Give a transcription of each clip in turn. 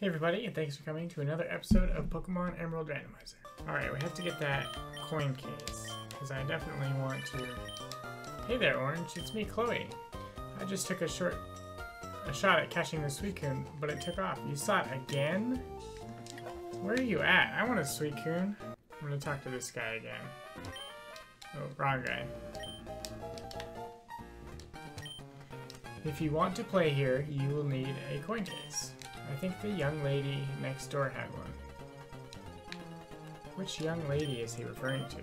Hey everybody, and thanks for coming to another episode of Pokemon Emerald Randomizer. Alright, we have to get that coin case, because I definitely want to... Hey there, Orange, it's me, Chloe. I just took a short... a shot at catching the Suicune, but it took off. You saw it again? Where are you at? I want a Suicune. I'm gonna talk to this guy again. Oh, wrong guy. If you want to play here, you will need a coin case. I think the young lady next door had one. Which young lady is he referring to?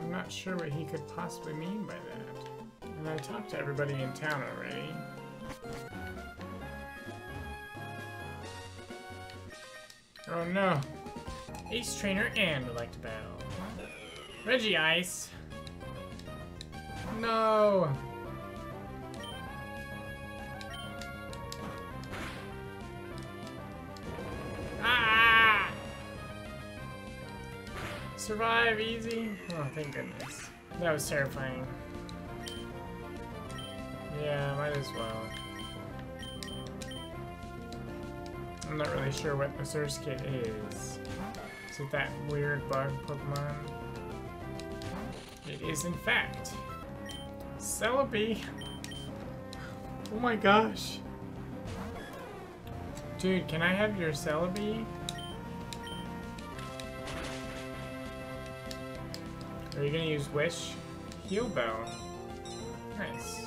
I'm not sure what he could possibly mean by that. And I talked to everybody in town already. Oh no! Ace Trainer and Elect Bell. ice. No! Ah! Survive easy? Oh, thank goodness. That was terrifying. Yeah, might as well. I'm not really sure what the Surskit is. Is it that weird bug Pokemon? It is in fact. Celebi! Oh my gosh! Dude, can I have your Celebi? Are you gonna use Wish? Heal Bell. Nice.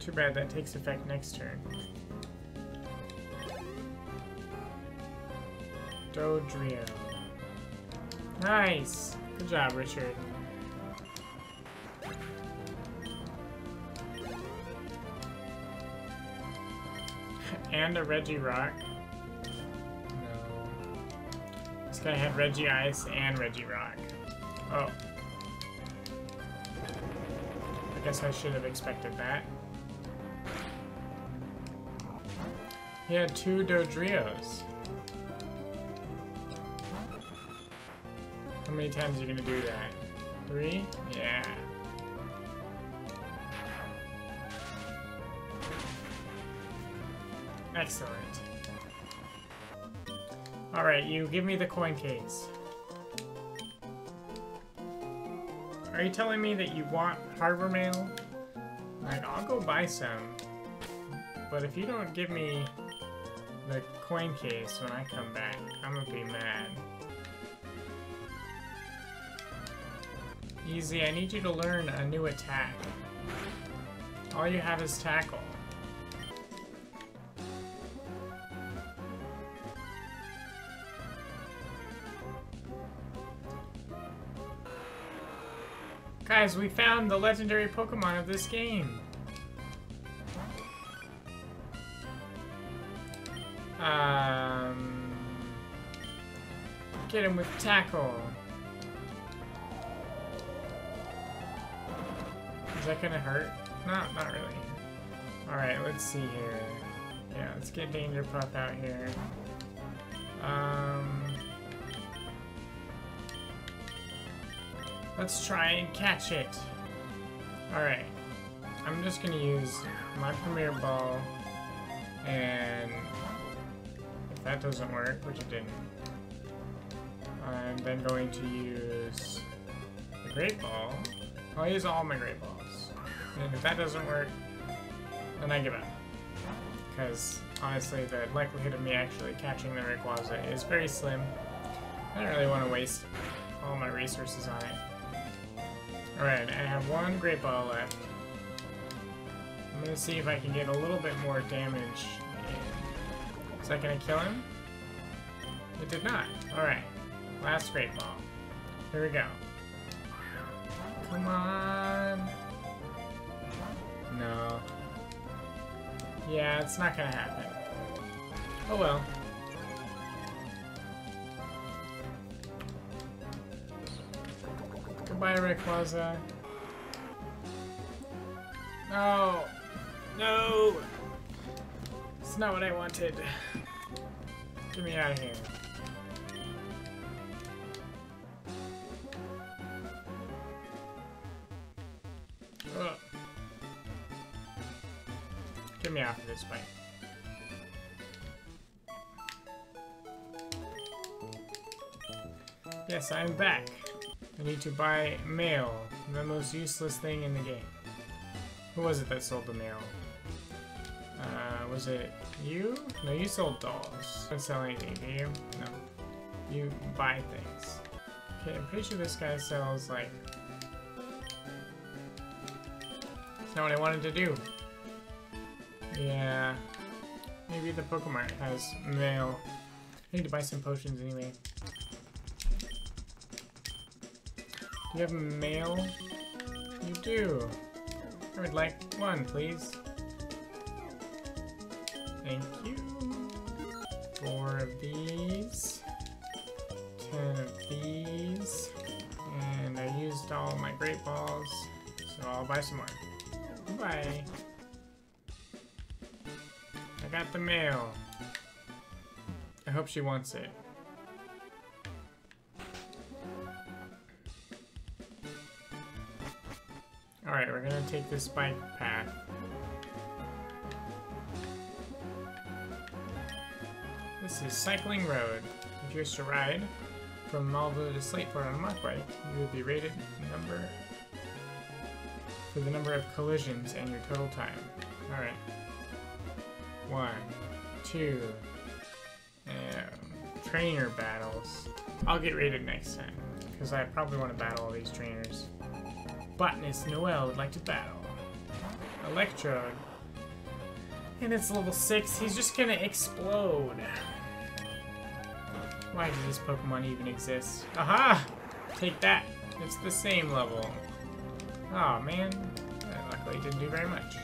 Too bad that takes effect next turn. Dodrio. Nice! Good job, Richard. And a Regirock. No. This guy had Regice and Regirock. Oh. I guess I should have expected that. He had two Dodrios. How many times are you gonna do that? Three? Yeah. Excellent. Alright, you give me the coin case. Are you telling me that you want harbor mail? Like, I'll go buy some. But if you don't give me the coin case when I come back, I'm gonna be mad. Easy, I need you to learn a new attack. All you have is tackle. Guys, we found the legendary Pokemon of this game. Um, get him with tackle. Is that gonna hurt? No, not really. Alright, let's see here. Yeah, let's get Danger Puff out here. Um... Let's try and catch it. Alright. I'm just gonna use my Premier Ball, and if that doesn't work, which it didn't, I'm then going to use the Great Ball. I'll use all my Great Balls. And if that doesn't work, then I give up. Because, honestly, the likelihood of me actually catching the Rayquaza is very slim. I don't really want to waste all my resources on it. Alright, I have one Great Ball left. I'm gonna see if I can get a little bit more damage. Is that gonna kill him? It did not. Alright. Last Great Ball. Here we go. Come on. No. Yeah, it's not gonna happen. Oh well. by Rayquaza. Uh, no! No! It's not what I wanted. Get me out of here. Ugh. Get me out of this bike. Yes, I'm back. I need to buy mail, the most useless thing in the game. Who was it that sold the mail? Uh, was it you? No, you sold dolls. Don't sell anything, do you? No. You buy things. Okay, I'm pretty sure this guy sells, like... That's not what I wanted to do. Yeah. Maybe the Pokemon has mail. I need to buy some potions anyway. You have mail? You do. I would like one, please. Thank you. Four of these. Ten of these. And I used all my great balls, so I'll buy some more. Bye. I got the mail. I hope she wants it. Gonna take this bike path. This is Cycling Road. If you wish to ride from Mauville to Slateport on a Mach bike, you will be rated number for the number of collisions and your total time. Alright. One, two, and trainer battles. I'll get rated next time, because I probably want to battle all these trainers. Botanist Noel would like to battle. Electrode. And it's level 6. He's just gonna explode. Why does this Pokemon even exist? Aha! Take that. It's the same level. Oh man. That luckily didn't do very much.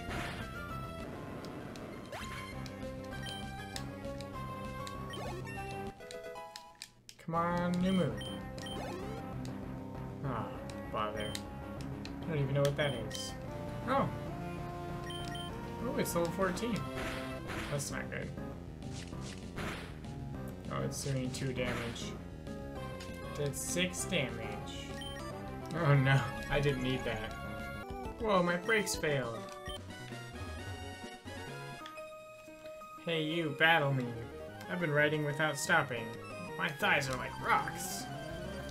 Come on, new move. Don't even know what that is. Oh. Oh, it's level 14. That's not good. Oh, it's doing 2 damage. Did 6 damage. Oh no, I didn't need that. Whoa, my brakes failed. Hey you, battle me. I've been riding without stopping. My thighs are like rocks.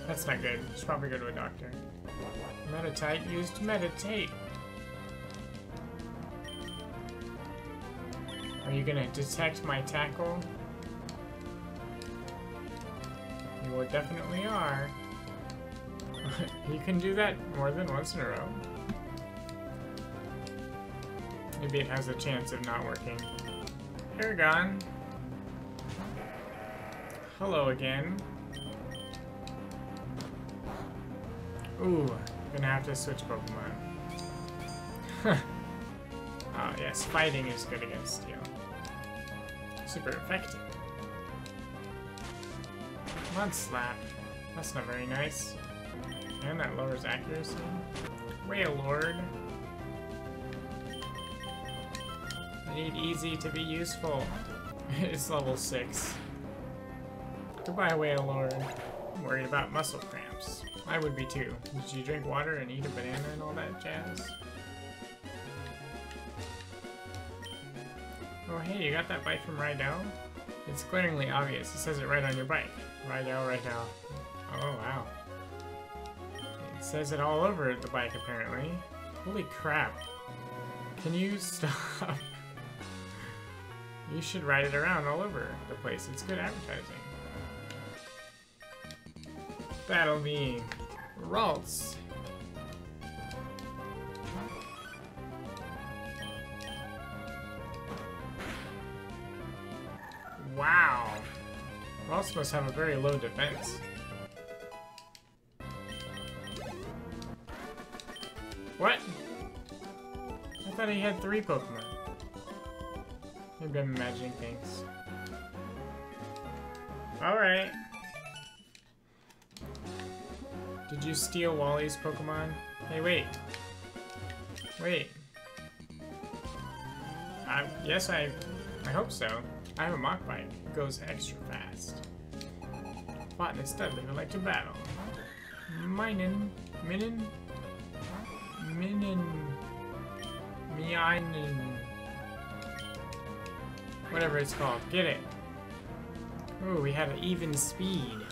That's not good. Should probably go to a doctor. Meditite used meditate. Are you gonna detect my tackle? You definitely are. you can do that more than once in a row. Maybe it has a chance of not working. Paragon. Hello again. Ooh, gonna have to switch Pokemon. oh yes, fighting is good against Steel. Super effective. Mud Slap. That's not very nice. And that lowers accuracy. Wailord. I need easy to be useful. it's level 6. Goodbye, Wailord. I'm worried about muscle cramps. I would be too. Did you drink water and eat a banana and all that jazz? Oh hey, you got that bike from Rydel? It's glaringly obvious. It says it right on your bike. Rydel, Rydel. Oh wow. It says it all over the bike apparently. Holy crap. Can you stop? you should ride it around all over the place. It's good advertising. Battle me. Ralts. Wow. Ralts must have a very low defense. What? I thought he had three Pokemon. Maybe I'm imagining things. Alright. Did you steal Wally's Pokemon? Hey, wait. Wait. I, yes, I, I hope so. I have a Mach Bike. It goes extra fast. Botanist Dudley would like to battle. Minin. Minin? Minin. Mianin. Whatever it's called. Get it. Ooh, we have an even speed.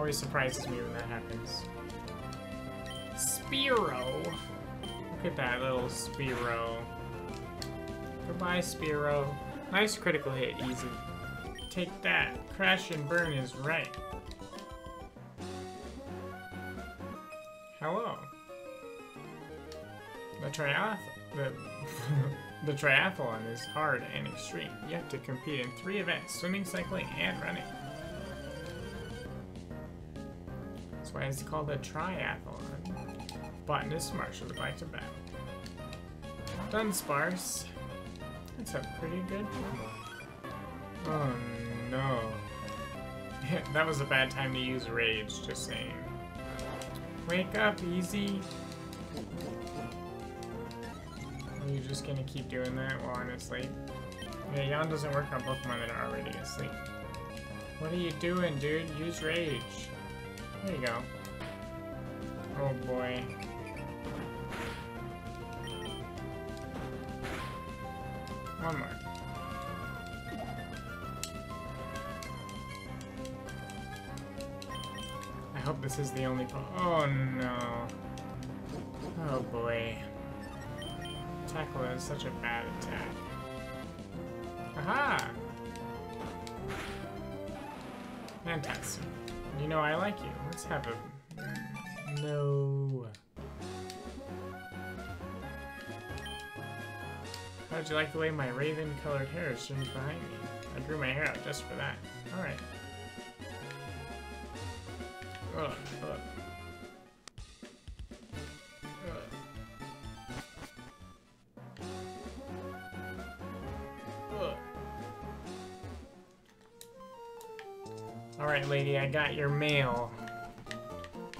Always surprises me when that happens. Spearow! Look at that little Spearow. Goodbye, Spearow. Nice critical hit, easy. Take that. Crash and burn is right. Hello. The triath the the triathlon is hard and extreme. You have to compete in three events: swimming, cycling, and running. That's why it's called a triathlon. Botanist Marshall would like to bet. Dunsparce. That's a pretty good Pokemon. Oh no. that was a bad time to use Rage, just saying. Wake up, easy. Are you just gonna keep doing that while I'm asleep? Yeah, yawn doesn't work on Pokemon that are already asleep. What are you doing, dude? Use Rage. There you go. Oh boy. One more. I hope this is the only Oh no. Oh boy. Tackle is such a bad attack. Aha! Fantastic. You know I like you. Let's have a... No. How'd you like the way my raven-colored hair streams behind me? I grew my hair out just for that. Alright, lady, I got your mail.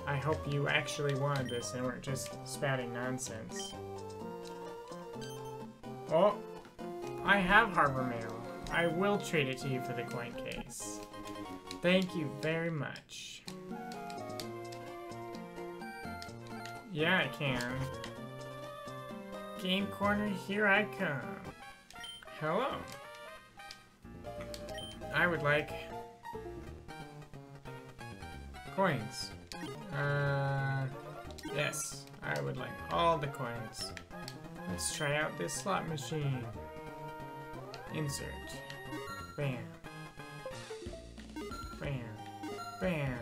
I hope you actually wanted this and weren't just spouting nonsense. Oh, I have Harbor Mail. I will trade it to you for the coin case. Thank you very much. Yeah, I can. Game Corner, here I come. Hello. I would like coins. Uh, yes, I would like all the coins. Let's try out this slot machine. Insert. Bam. Bam. Bam.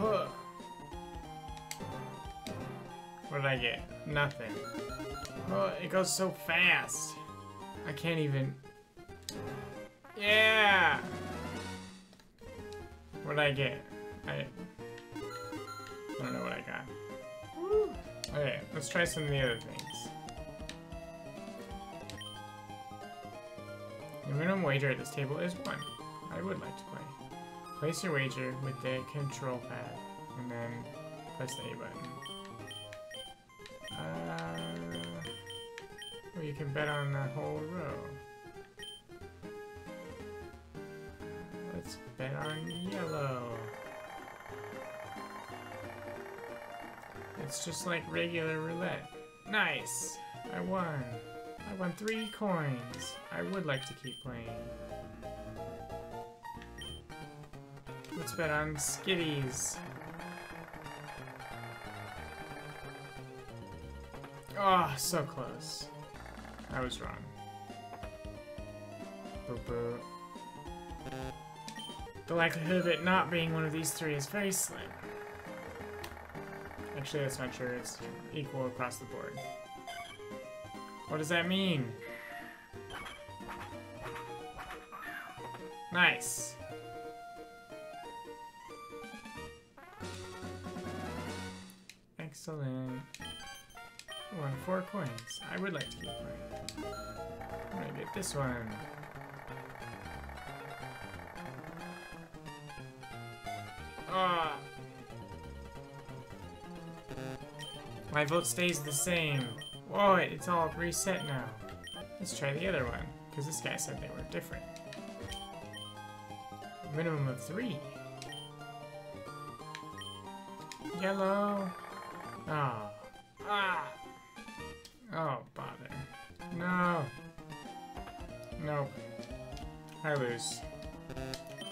Huh. What did I get? Nothing. Oh, it goes so fast. I can't even... Yeah! What did I get? I, I don't know what I got. Okay, let's try some of the other things. The minimum wager at this table is one. I would like to play. Place your wager with the control pad, and then press the A button. Uh, well, you can bet on the whole row. Let's bet on yellow. It's just like regular roulette. Nice! I won. I won three coins. I would like to keep playing. Let's bet on Skitties. Oh, so close. I was wrong. The likelihood of it not being one of these three is very slim. Actually, that's not sure. It's equal across the board. What does that mean? Nice. Excellent. One, four coins. I would like to keep playing. I'm gonna get this one. My vote stays the same. Whoa, it's all reset now. Let's try the other one, because this guy said they were different. Minimum of three. Yellow. Oh. Ah. Oh, bother. No. Nope. I lose.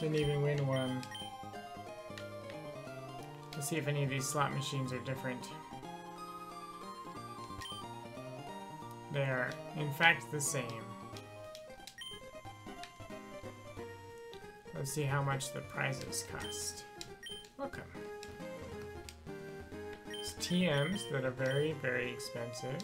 Didn't even win one. Let's see if any of these slot machines are different. They are, in fact, the same. Let's see how much the prizes cost. Welcome. It's TMs that are very, very expensive.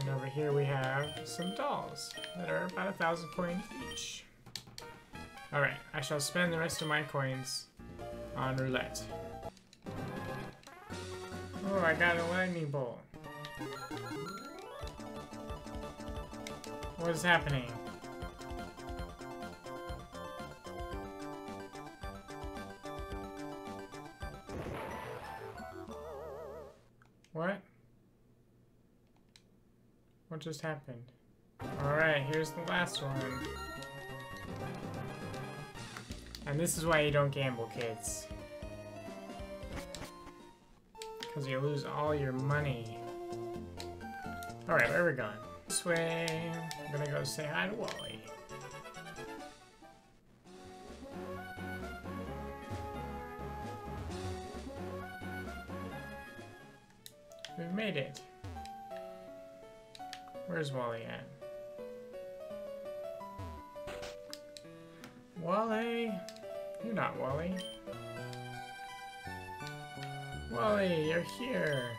And over here we have some dolls that are about a thousand coins each. Alright, I shall spend the rest of my coins on roulette. Oh, I got a lightning bolt. What is happening? What? What just happened? Alright, here's the last one. And this is why you don't gamble, kids. Because you lose all your money. Alright, where are we going? This way. I'm gonna go say hi to Wally. We've made it. Where's Wally at? Wally? You're not Wally. Wally, you're here.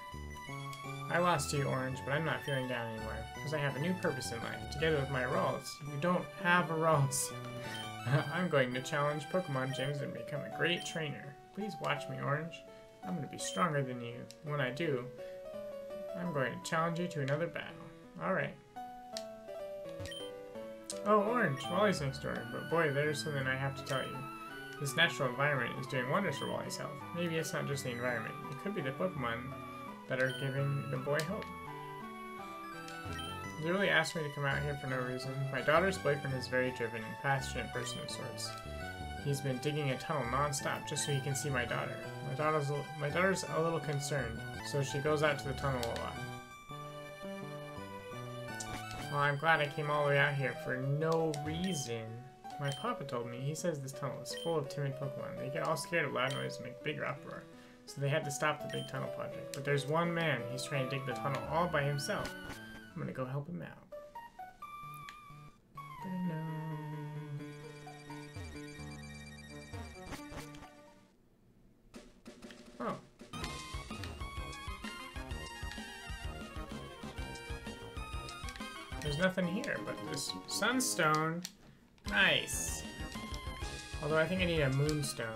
I lost to you, Orange, but I'm not feeling down anymore, because I have a new purpose in life, together with my Ralts. You don't have a Ralts. I'm going to challenge Pokemon gyms and become a great trainer. Please watch me, Orange. I'm going to be stronger than you. When I do, I'm going to challenge you to another battle. Alright. Oh, Orange, Wally's next door, but boy, there's something I have to tell you. This natural environment is doing wonders for Wally's health. Maybe it's not just the environment. It could be the Pokemon that are giving the boy hope. They really asked me to come out here for no reason. My daughter's boyfriend is very driven and passionate person of sorts. He's been digging a tunnel non-stop just so he can see my daughter. My daughter's my daughter's a little concerned, so she goes out to the tunnel a lot. Well, I'm glad I came all the way out here for no reason. My papa told me, he says this tunnel is full of timid Pokemon. They get all scared of loud noise and make big uproar. So they had to stop the big tunnel project. But there's one man, he's trying to dig the tunnel all by himself. I'm gonna go help him out. Oh. There's nothing here but this sunstone. Nice. Although I think I need a moonstone.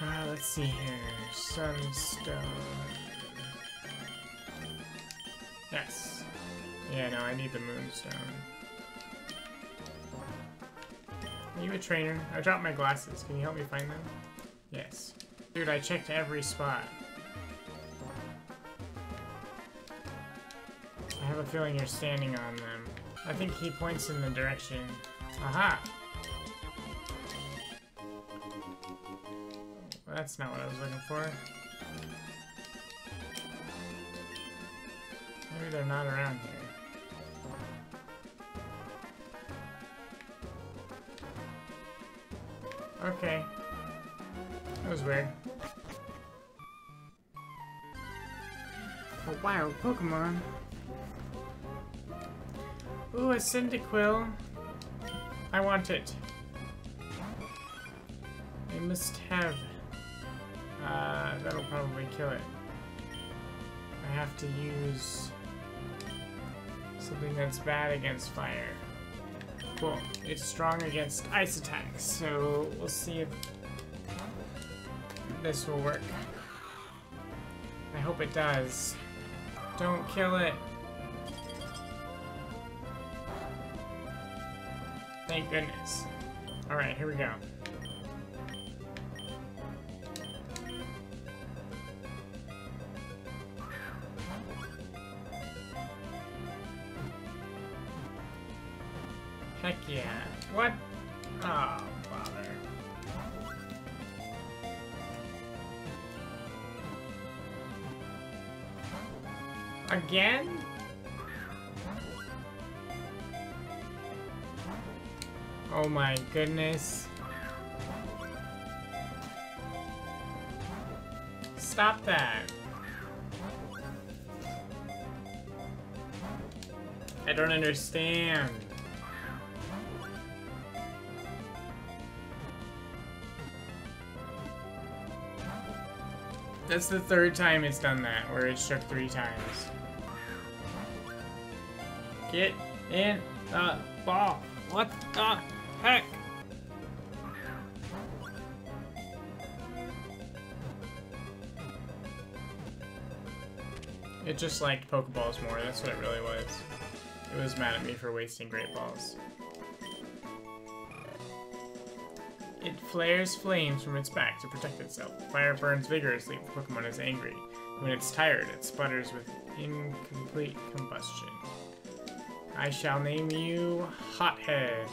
Uh, let's see here. Sunstone. Yes. Yeah, no, I need the moonstone. Are you a trainer? I dropped my glasses. Can you help me find them? Yes. Dude, I checked every spot. I have a feeling you're standing on them. I think he points in the direction. Aha! That's not what I was looking for. Maybe they're not around here. Okay. That was weird. A wild Pokemon. Ooh, a Cyndaquil. I want it. I must have. Uh, that'll probably kill it. I have to use something that's bad against fire. Cool. It's strong against ice attacks, so we'll see if this will work. I hope it does. Don't kill it. Thank goodness. Alright, here we go. Goodness. Stop that. I don't understand. That's the third time it's done that, where it struck three times. Get in the ball. What the heck? It just liked Pokeballs more, that's what it really was. It was mad at me for wasting Great Balls. It flares flames from its back to protect itself. Fire burns vigorously if the Pokemon is angry. When it's tired, it sputters with incomplete combustion. I shall name you Hothead.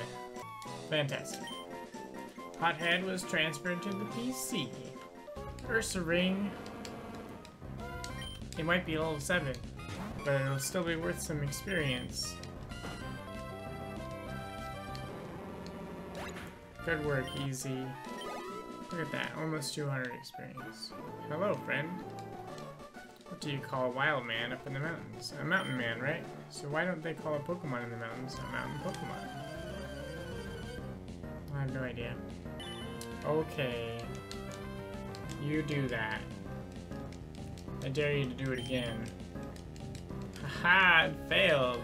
Fantastic. Hothead was transferred to the PC. Ursaring. It might be level 7, but it'll still be worth some experience. Good work, Easy. Look at that, almost 200 experience. Hello, friend. What do you call a wild man up in the mountains? A mountain man, right? So why don't they call a Pokemon in the mountains a mountain Pokemon? I have no idea. Okay. You do that. I dare you to do it again. Haha, it failed.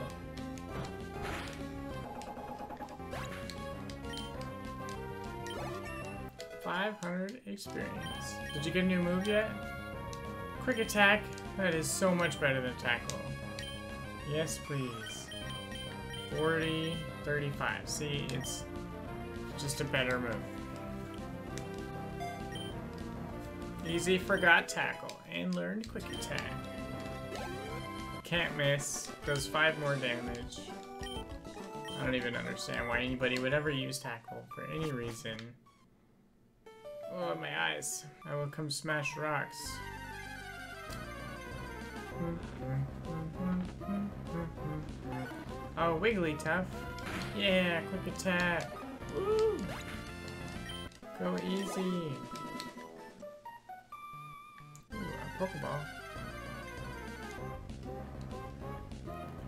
500 experience. Did you get a new move yet? Quick attack. That is so much better than tackle. Yes, please. 40, 35. See, it's just a better move. Easy forgot tackle and learned quick attack. Can't miss. Does 5 more damage. I don't even understand why anybody would ever use tackle for any reason. Oh, my eyes. I will come smash rocks. Oh, Wigglytuff. Yeah, quick attack. Woo! Go easy. Pokeball.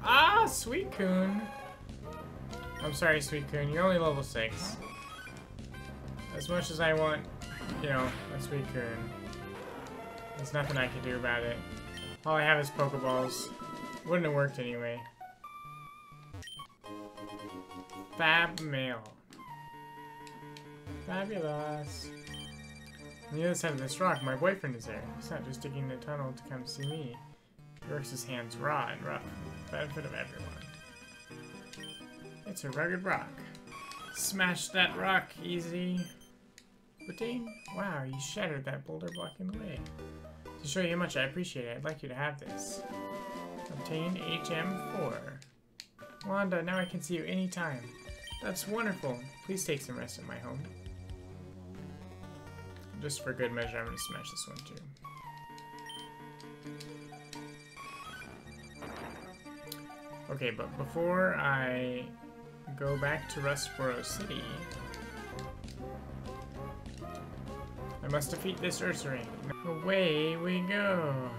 Ah, Suicune. I'm sorry, Suicune. You're only level 6. As much as I want you know, a Suicune. There's nothing I can do about it. All I have is Pokeballs. Wouldn't have worked anyway. Fab mail. Fabulous. On the other side of this rock, my boyfriend is there. He's not just digging the tunnel to come see me. He works his hands raw and rough, for the benefit of everyone. It's a rugged rock. Smash that rock, easy. Ding! Wow, you shattered that boulder blocking the way. To show you how much I appreciate it, I'd like you to have this. Obtain HM4. Wanda, now I can see you anytime. That's wonderful. Please take some rest at my home. Just for good measure, I'm to smash this one too. Okay, but before I go back to Rustboro City, I must defeat this Ursaring. Away we go.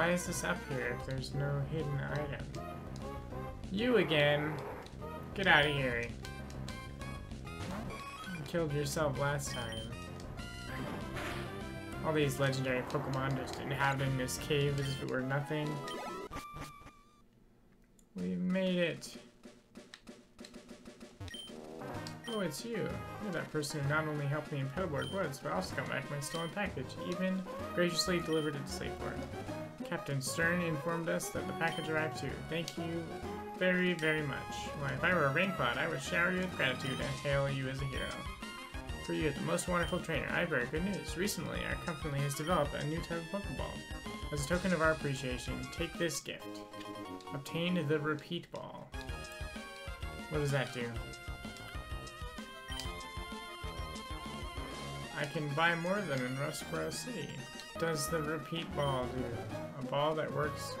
Why is this up here if there's no hidden item? You again! Get out of here. You killed yourself last time. All these legendary Pokemon just inhabiting this cave as if it were nothing. We made it. Oh, it's you. You're that person who not only helped me in Petalburg Woods, but also got back my stolen package, even graciously delivered it to Slateport. Captain Stern informed us that the package arrived too. Thank you very, very much. Well, if I were a rain cloud, I would shower you with gratitude and hail you as a hero for you, the most wonderful trainer. I very good news. Recently, our company has developed a new type of Pokeball. As a token of our appreciation, take this gift. Obtain the Repeat Ball. What does that do? I can buy more of them in Rustboro City. Does the repeat ball do? A ball that works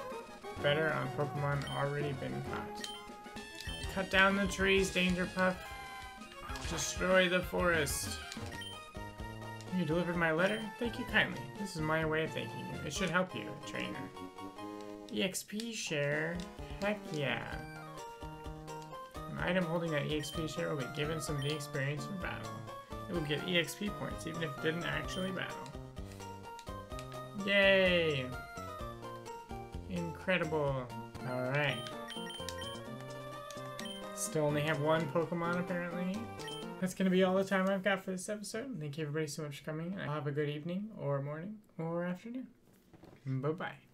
better on Pokemon already been caught. Cut down the trees, Danger Puff. Destroy the forest. You delivered my letter? Thank you kindly. This is my way of thanking you. It should help you, trainer. EXP share? Heck yeah. An item holding that EXP share will be given some V experience for battle. It will get EXP points even if it didn't actually battle. Yay! Incredible. Alright. Still only have one Pokemon apparently. That's gonna be all the time I've got for this episode. Thank you everybody so much for coming. I'll have a good evening or morning or afternoon. Bye bye.